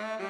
nuestra